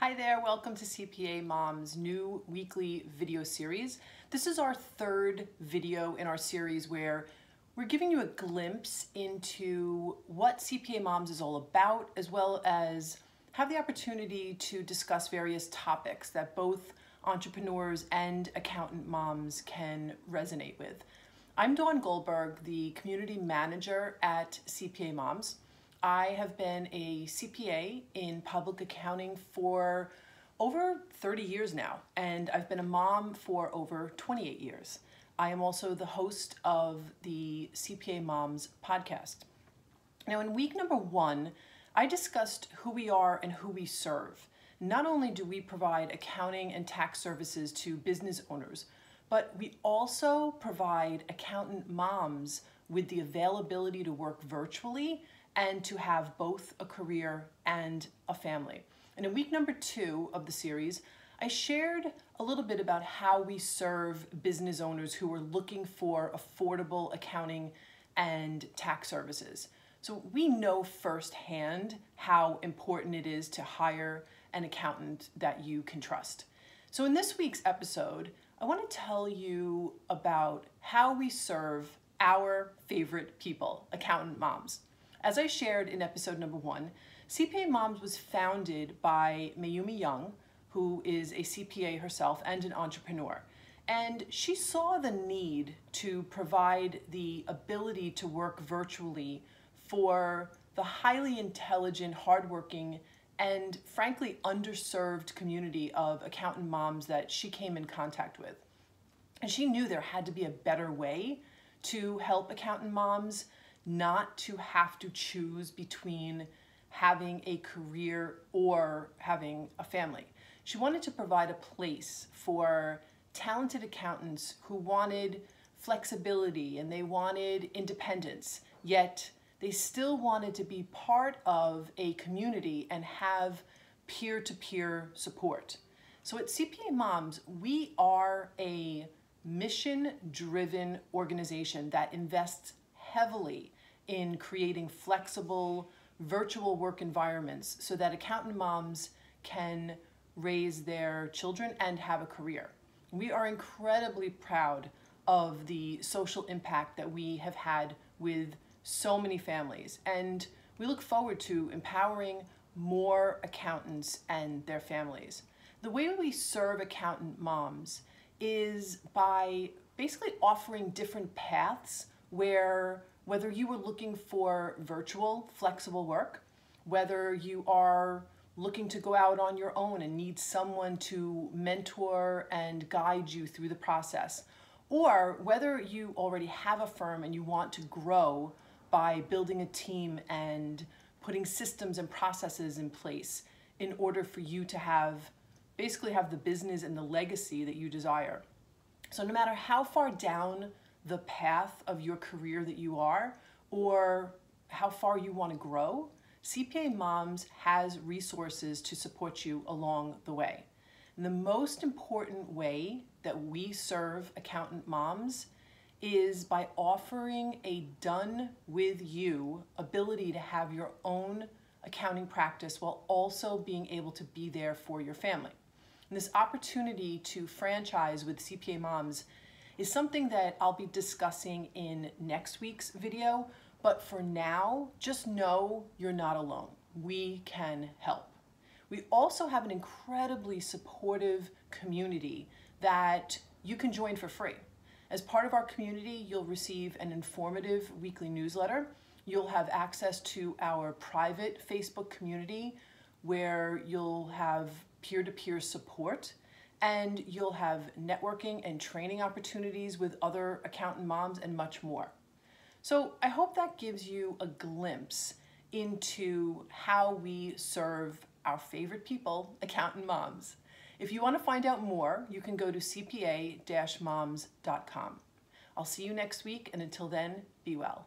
Hi there, welcome to CPA Mom's new weekly video series. This is our third video in our series where we're giving you a glimpse into what CPA Moms is all about, as well as have the opportunity to discuss various topics that both entrepreneurs and accountant moms can resonate with. I'm Dawn Goldberg, the community manager at CPA Moms. I have been a CPA in public accounting for over 30 years now, and I've been a mom for over 28 years. I am also the host of the CPA Moms podcast. Now, in week number one, I discussed who we are and who we serve. Not only do we provide accounting and tax services to business owners, but we also provide accountant moms with the availability to work virtually and to have both a career and a family. And in week number two of the series, I shared a little bit about how we serve business owners who are looking for affordable accounting and tax services. So we know firsthand how important it is to hire an accountant that you can trust. So in this week's episode, I want to tell you about how we serve our favorite people, accountant moms. As I shared in episode number one, CPA Moms was founded by Mayumi Young, who is a CPA herself and an entrepreneur. And she saw the need to provide the ability to work virtually for the highly intelligent, hardworking, and frankly underserved community of accountant moms that she came in contact with. And she knew there had to be a better way to help accountant moms not to have to choose between having a career or having a family. She wanted to provide a place for talented accountants who wanted flexibility and they wanted independence, yet they still wanted to be part of a community and have peer to peer support. So at CPA Moms, we are a mission driven organization that invests heavily in creating flexible virtual work environments so that accountant moms can raise their children and have a career. We are incredibly proud of the social impact that we have had with so many families and we look forward to empowering more accountants and their families. The way we serve accountant moms is by basically offering different paths where whether you are looking for virtual, flexible work, whether you are looking to go out on your own and need someone to mentor and guide you through the process, or whether you already have a firm and you want to grow by building a team and putting systems and processes in place in order for you to have basically have the business and the legacy that you desire. So no matter how far down the path of your career that you are or how far you want to grow, CPA Moms has resources to support you along the way. And the most important way that we serve accountant moms is by offering a done with you ability to have your own accounting practice while also being able to be there for your family. And this opportunity to franchise with CPA Moms is something that I'll be discussing in next week's video. But for now, just know you're not alone. We can help. We also have an incredibly supportive community that you can join for free. As part of our community, you'll receive an informative weekly newsletter. You'll have access to our private Facebook community where you'll have peer-to-peer -peer support and you'll have networking and training opportunities with other accountant moms and much more. So I hope that gives you a glimpse into how we serve our favorite people, accountant moms. If you want to find out more, you can go to cpa-moms.com. I'll see you next week, and until then, be well.